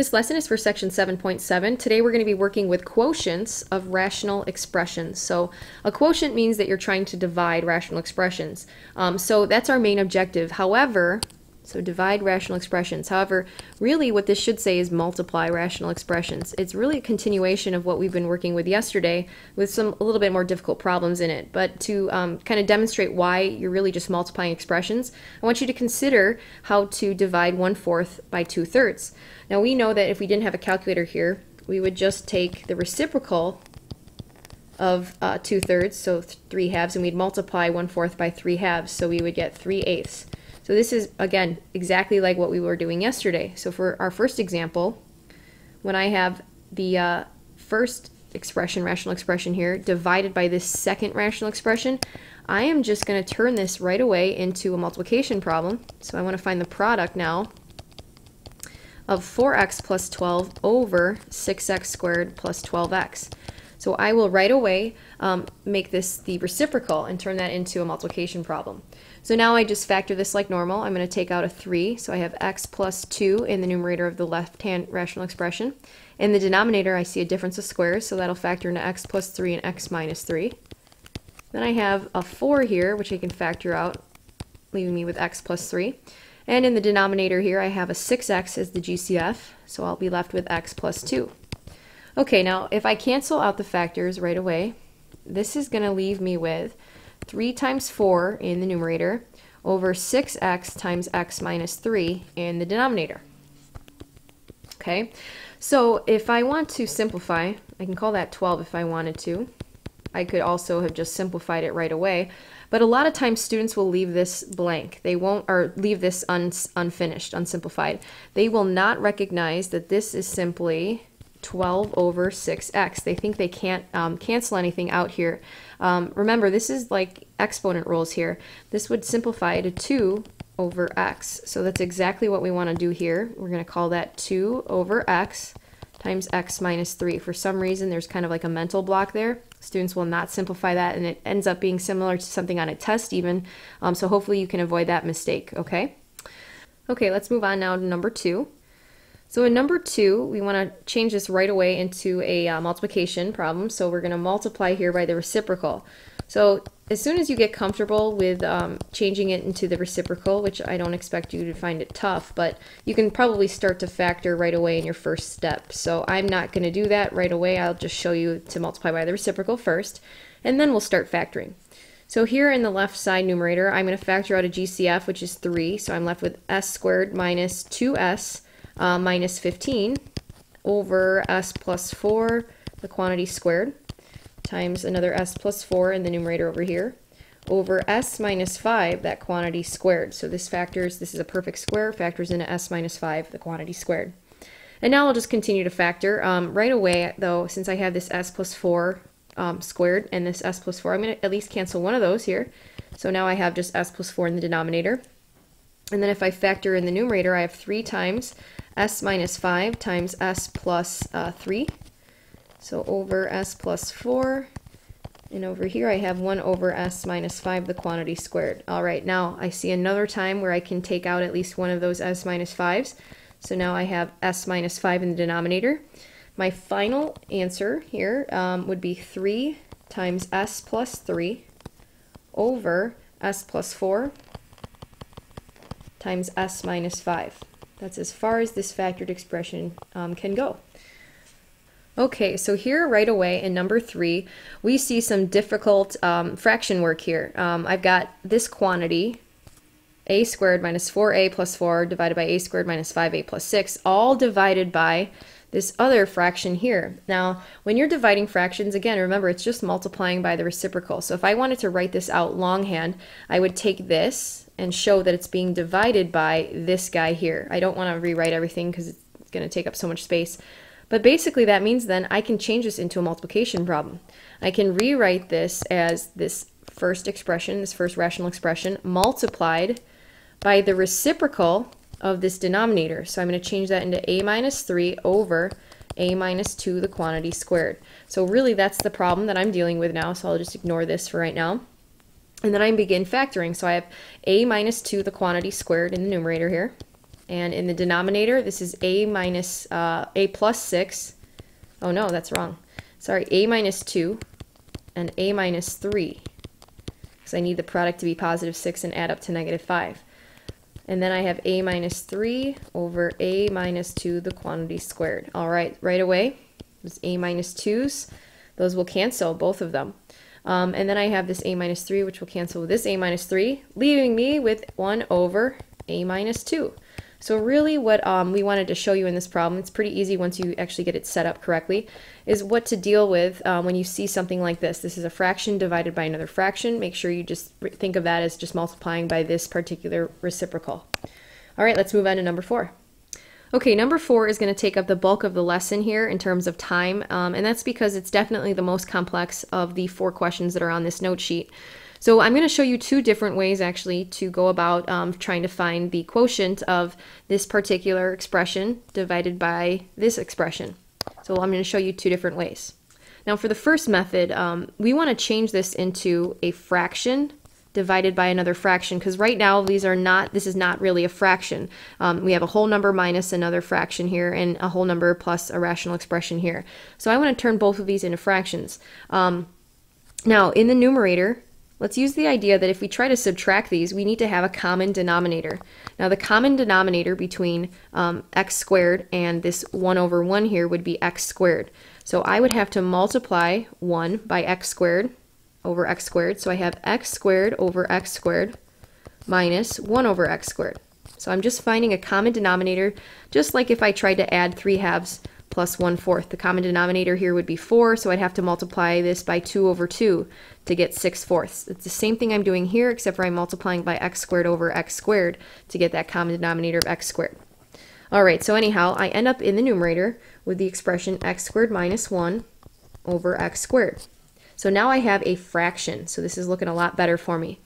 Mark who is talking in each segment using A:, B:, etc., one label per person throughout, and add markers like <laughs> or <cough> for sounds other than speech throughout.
A: This lesson is for section 7.7. Today we're going to be working with quotients of rational expressions. So a quotient means that you're trying to divide rational expressions. Um, so that's our main objective. However, so divide rational expressions. However, really what this should say is multiply rational expressions. It's really a continuation of what we've been working with yesterday with some a little bit more difficult problems in it. But to um, kind of demonstrate why you're really just multiplying expressions, I want you to consider how to divide one-fourth by two-thirds. Now we know that if we didn't have a calculator here, we would just take the reciprocal of uh, two-thirds, so th three halves, and we'd multiply one-fourth by three halves, so we would get three eighths. So this is, again, exactly like what we were doing yesterday. So for our first example, when I have the uh, first expression, rational expression here, divided by this second rational expression, I am just going to turn this right away into a multiplication problem. So I want to find the product now of 4x plus 12 over 6x squared plus 12x. So I will right away um, make this the reciprocal and turn that into a multiplication problem. So now I just factor this like normal. I'm going to take out a 3, so I have x plus 2 in the numerator of the left-hand rational expression. In the denominator, I see a difference of squares, so that'll factor into x plus 3 and x minus 3. Then I have a 4 here, which I can factor out, leaving me with x plus 3. And in the denominator here, I have a 6x as the GCF, so I'll be left with x plus 2. Okay, now if I cancel out the factors right away, this is going to leave me with 3 times 4 in the numerator over 6x times x minus 3 in the denominator. Okay, so if I want to simplify, I can call that 12 if I wanted to. I could also have just simplified it right away. But a lot of times students will leave this blank. They won't, or leave this un, unfinished, unsimplified. They will not recognize that this is simply 12 over 6x. They think they can't um, cancel anything out here. Um, remember, this is like exponent rules here. This would simplify to 2 over x. So that's exactly what we want to do here. We're going to call that 2 over x times x minus 3. For some reason, there's kind of like a mental block there. Students will not simplify that, and it ends up being similar to something on a test even. Um, so hopefully you can avoid that mistake, okay? Okay, let's move on now to number 2. So in number two, we want to change this right away into a uh, multiplication problem. So we're going to multiply here by the reciprocal. So as soon as you get comfortable with um, changing it into the reciprocal, which I don't expect you to find it tough, but you can probably start to factor right away in your first step. So I'm not going to do that right away. I'll just show you to multiply by the reciprocal first, and then we'll start factoring. So here in the left side numerator, I'm going to factor out a GCF, which is 3. So I'm left with s squared minus 2s uh, minus 15 over s plus 4, the quantity squared, times another s plus 4 in the numerator over here, over s minus 5, that quantity squared. So this factors, this is a perfect square, factors into s minus 5, the quantity squared. And now I'll just continue to factor. Um, right away, though, since I have this s plus 4 um, squared and this s plus 4, I'm going to at least cancel one of those here. So now I have just s plus 4 in the denominator. And then if I factor in the numerator, I have 3 times s minus 5 times s plus, uh, 3. So over s plus 4. And over here I have 1 over s minus 5, the quantity squared. All right, now I see another time where I can take out at least one of those s minus 5s. So now I have s minus 5 in the denominator. My final answer here um, would be 3 times s plus 3 over s plus 4 times s minus 5. That's as far as this factored expression um, can go. Okay, so here right away in number three, we see some difficult um, fraction work here. Um, I've got this quantity, a squared minus 4a plus 4 divided by a squared minus 5a plus 6, all divided by this other fraction here. Now, when you're dividing fractions, again, remember it's just multiplying by the reciprocal. So if I wanted to write this out longhand, I would take this and show that it's being divided by this guy here. I don't want to rewrite everything because it's going to take up so much space. But basically that means then I can change this into a multiplication problem. I can rewrite this as this first expression, this first rational expression, multiplied by the reciprocal of this denominator. So I'm going to change that into a minus 3 over a minus 2, the quantity squared. So really that's the problem that I'm dealing with now, so I'll just ignore this for right now. And then I begin factoring. So I have a minus 2, the quantity squared in the numerator here, And in the denominator, this is a minus, uh, a plus 6. Oh no, that's wrong. Sorry, a minus 2 and a minus 3. Because I need the product to be positive 6 and add up to negative 5. And then I have a minus 3 over a minus 2, the quantity squared. All right, right away, those a minus 2's, those will cancel, both of them. Um, and then I have this a minus 3, which will cancel with this a minus 3, leaving me with 1 over a minus 2. So really what um, we wanted to show you in this problem, it's pretty easy once you actually get it set up correctly, is what to deal with um, when you see something like this. This is a fraction divided by another fraction. Make sure you just think of that as just multiplying by this particular reciprocal. All right, let's move on to number four. Okay, number four is going to take up the bulk of the lesson here in terms of time, um, and that's because it's definitely the most complex of the four questions that are on this note sheet. So I'm going to show you two different ways actually to go about um, trying to find the quotient of this particular expression divided by this expression. So I'm going to show you two different ways. Now for the first method, um, we want to change this into a fraction divided by another fraction because right now these are not this is not really a fraction um, we have a whole number minus another fraction here and a whole number plus a rational expression here so I want to turn both of these into fractions um, now in the numerator Let's use the idea that if we try to subtract these, we need to have a common denominator. Now the common denominator between um, x squared and this 1 over 1 here would be x squared. So I would have to multiply 1 by x squared over x squared. So I have x squared over x squared minus 1 over x squared. So I'm just finding a common denominator, just like if I tried to add 3 halves plus 1 fourth. The common denominator here would be 4, so I'd have to multiply this by 2 over 2 to get 6 fourths. It's the same thing I'm doing here, except for I'm multiplying by x squared over x squared to get that common denominator of x squared. All right, so anyhow, I end up in the numerator with the expression x squared minus 1 over x squared. So now I have a fraction, so this is looking a lot better for me.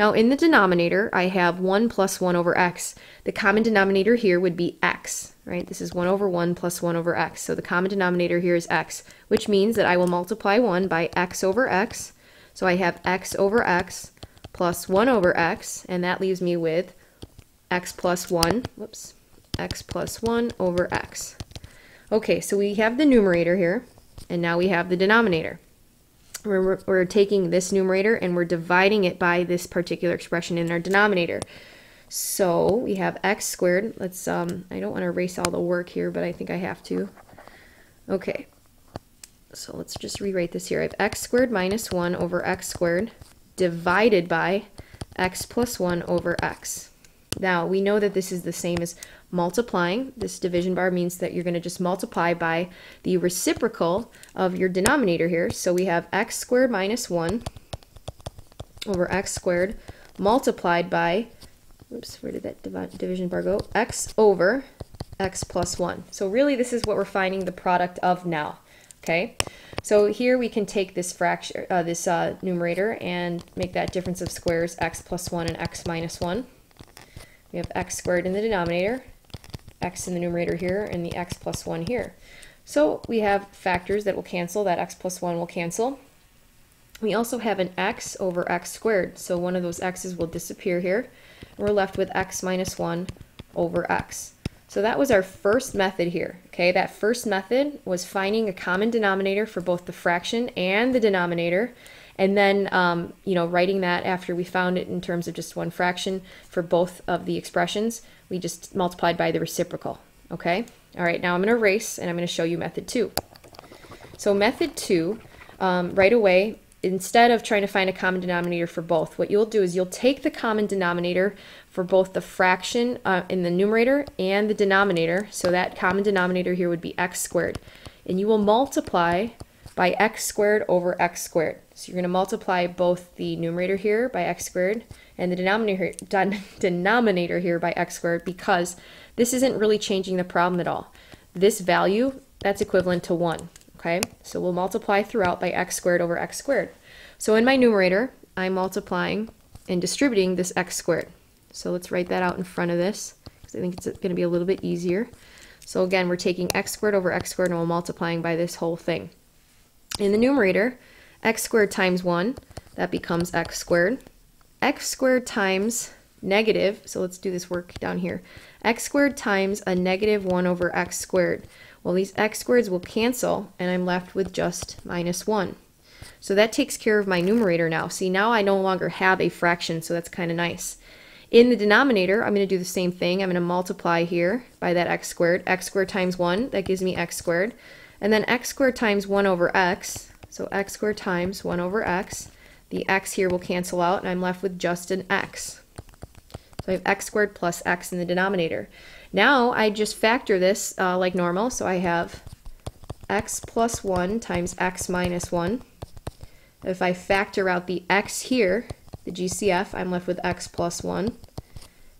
A: Now in the denominator, I have 1 plus 1 over x. The common denominator here would be x, right? This is 1 over 1 plus 1 over x. So the common denominator here is x, which means that I will multiply 1 by x over x. So I have x over x plus 1 over x, and that leaves me with x plus 1, whoops, x plus 1 over x. Okay, so we have the numerator here, and now we have the denominator we're, we're taking this numerator and we're dividing it by this particular expression in our denominator. So we have x squared. Let's, um, I don't want to erase all the work here, but I think I have to. Okay, so let's just rewrite this here. I have x squared minus 1 over x squared divided by x plus 1 over x. Now, we know that this is the same as multiplying. This division bar means that you're going to just multiply by the reciprocal of your denominator here. So we have x squared minus 1 over x squared multiplied by, oops, where did that division bar go? x over x plus 1. So really this is what we're finding the product of now. Okay, so here we can take this fraction, uh, this uh, numerator and make that difference of squares x plus 1 and x minus 1. We have x squared in the denominator x in the numerator here and the x plus 1 here. So we have factors that will cancel, that x plus 1 will cancel. We also have an x over x squared, so one of those x's will disappear here. And we're left with x minus 1 over x. So that was our first method here. Okay, that first method was finding a common denominator for both the fraction and the denominator, and then um, you know writing that after we found it in terms of just one fraction for both of the expressions we just multiplied by the reciprocal, okay? All right, now I'm going to erase and I'm going to show you method two. So method two, um, right away, instead of trying to find a common denominator for both, what you'll do is you'll take the common denominator for both the fraction uh, in the numerator and the denominator. So that common denominator here would be x squared. And you will multiply by x squared over x squared. So you're going to multiply both the numerator here by x squared and the denominator, <laughs> denominator here by x squared because this isn't really changing the problem at all. This value, that's equivalent to 1. Okay, so we'll multiply throughout by x squared over x squared. So in my numerator, I'm multiplying and distributing this x squared. So let's write that out in front of this because I think it's going to be a little bit easier. So again, we're taking x squared over x squared and we're multiplying by this whole thing. In the numerator, x squared times 1, that becomes x squared. x squared times negative, so let's do this work down here, x squared times a negative 1 over x squared. Well, these x squareds will cancel, and I'm left with just minus 1. So that takes care of my numerator now. See, now I no longer have a fraction, so that's kind of nice. In the denominator, I'm going to do the same thing. I'm going to multiply here by that x squared. x squared times 1, that gives me x squared. And then x squared times 1 over x, so x squared times 1 over x. The x here will cancel out, and I'm left with just an x. So I have x squared plus x in the denominator. Now I just factor this uh, like normal, so I have x plus 1 times x minus 1. If I factor out the x here, the GCF, I'm left with x plus 1.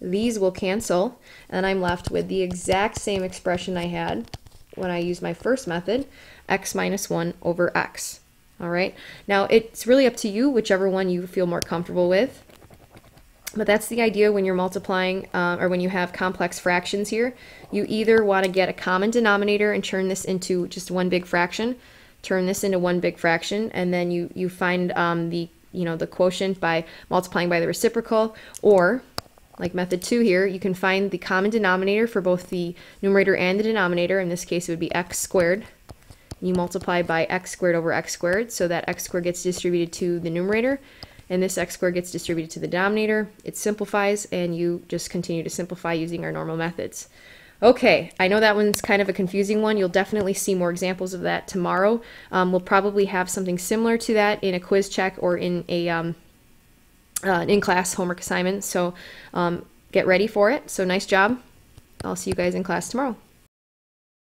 A: These will cancel, and I'm left with the exact same expression I had when I use my first method, x minus 1 over x. All right, now it's really up to you, whichever one you feel more comfortable with. But that's the idea when you're multiplying uh, or when you have complex fractions here. You either want to get a common denominator and turn this into just one big fraction, turn this into one big fraction, and then you, you find um, the you know the quotient by multiplying by the reciprocal, or like method two here, you can find the common denominator for both the numerator and the denominator. In this case, it would be x squared. You multiply by x squared over x squared, so that x squared gets distributed to the numerator, and this x squared gets distributed to the denominator. It simplifies, and you just continue to simplify using our normal methods. Okay, I know that one's kind of a confusing one. You'll definitely see more examples of that tomorrow. Um, we'll probably have something similar to that in a quiz check or in a um, uh, in-class homework assignment. So um, get ready for it. So nice job. I'll see you guys in class tomorrow.